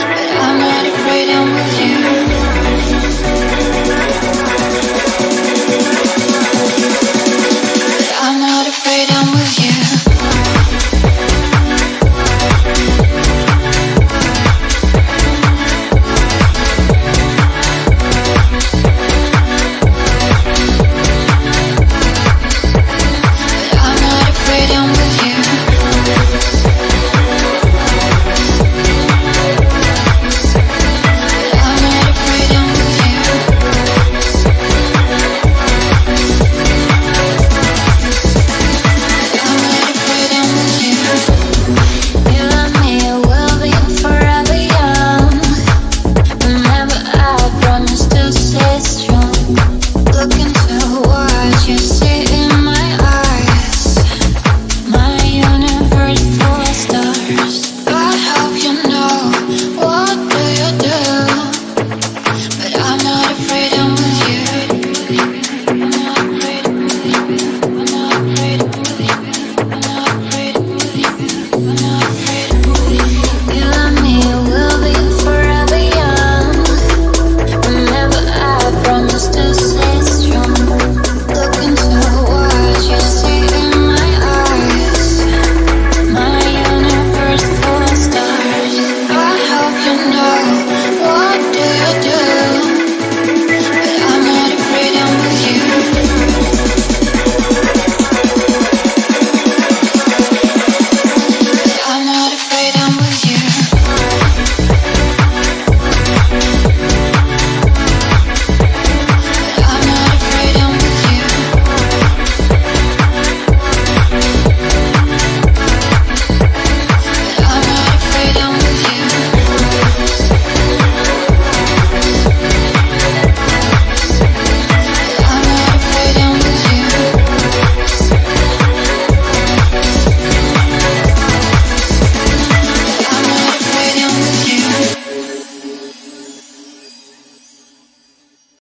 I'm not afraid I'm